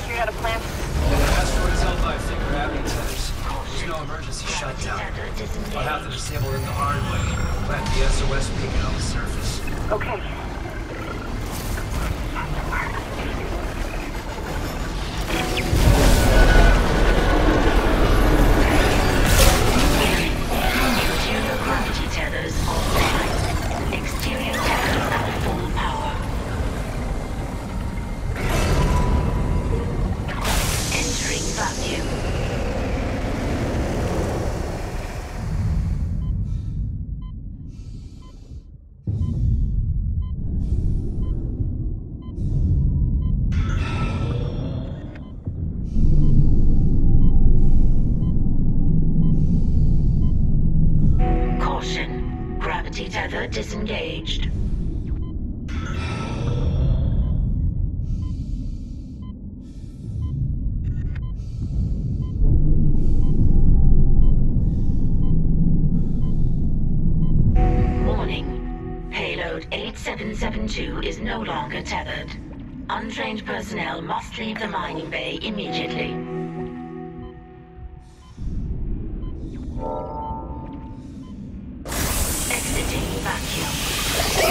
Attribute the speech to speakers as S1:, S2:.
S1: figuring out a plan?
S2: Is held by a finger. There's
S3: no
S2: emergency shutdown.
S3: I'll have to
S2: disable it the hard way. Let the SOS beacon on the surface.
S1: Okay.
S3: Vacuum. Caution. Gravity tether disengaged. Code 8772 is no longer tethered. Untrained personnel must leave the mining bay immediately. Exiting vacuum.